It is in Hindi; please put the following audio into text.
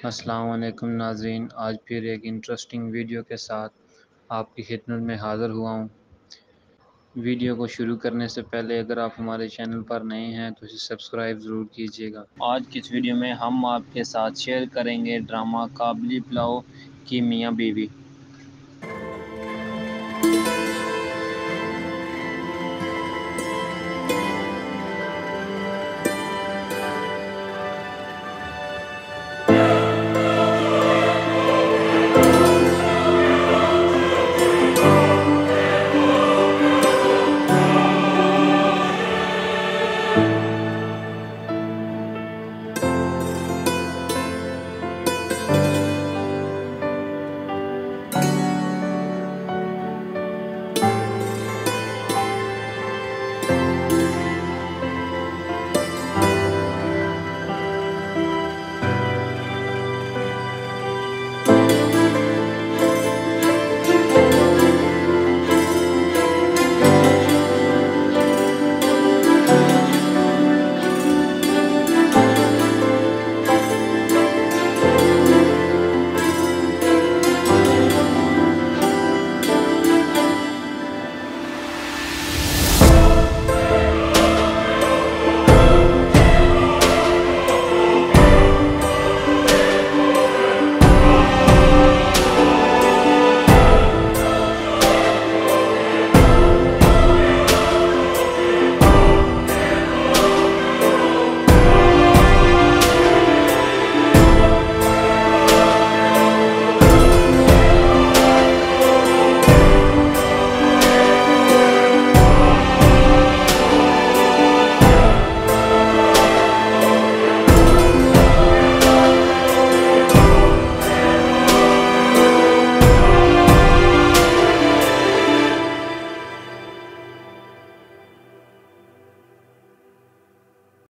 असलम वालेकुम नाजरीन, आज फिर एक इंटरेस्टिंग वीडियो के साथ आपकी खिदमत में हाज़िर हुआ हूँ। वीडियो को शुरू करने से पहले अगर आप हमारे चैनल पर नए हैं तो इसे सब्सक्राइब ज़रूर कीजिएगा। आज की इस वीडियो में हम आपके साथ शेयर करेंगे ड्रामा काबली पुलाव की मियाँ बीवी।